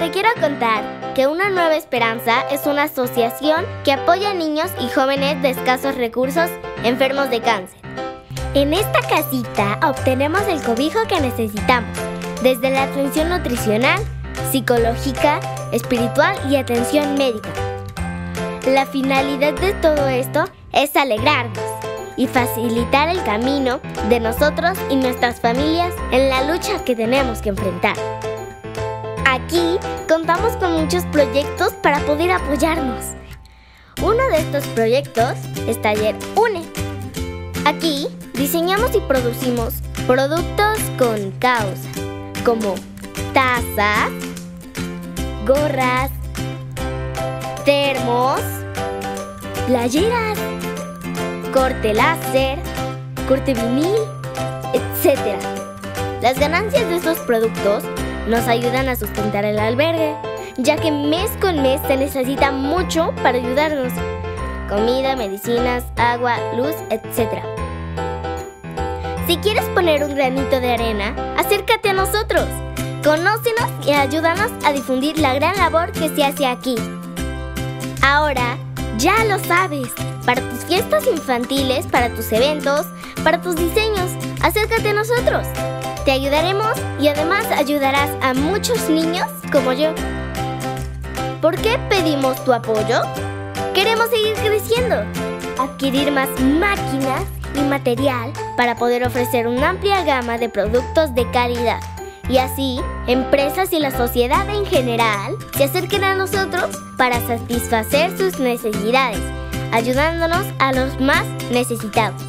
te quiero contar que Una Nueva Esperanza es una asociación que apoya a niños y jóvenes de escasos recursos enfermos de cáncer. En esta casita obtenemos el cobijo que necesitamos, desde la atención nutricional, psicológica, espiritual y atención médica. La finalidad de todo esto es alegrarnos y facilitar el camino de nosotros y nuestras familias en la lucha que tenemos que enfrentar. Aquí contamos con muchos proyectos para poder apoyarnos. Uno de estos proyectos es Taller UNE. Aquí diseñamos y producimos productos con causa, como tazas, gorras, termos, playeras, corte láser, corte vinil, etc. Las ganancias de estos productos nos ayudan a sustentar el albergue, ya que mes con mes se necesita mucho para ayudarnos. Comida, medicinas, agua, luz, etc. Si quieres poner un granito de arena, acércate a nosotros. Conócenos y ayúdanos a difundir la gran labor que se hace aquí. Ahora, ya lo sabes, para tus fiestas infantiles, para tus eventos, para tus diseños, acércate a nosotros. Te ayudaremos y además ayudarás a muchos niños como yo. ¿Por qué pedimos tu apoyo? Queremos seguir creciendo, adquirir más máquinas y material para poder ofrecer una amplia gama de productos de calidad. Y así, empresas y la sociedad en general se acerquen a nosotros para satisfacer sus necesidades, ayudándonos a los más necesitados.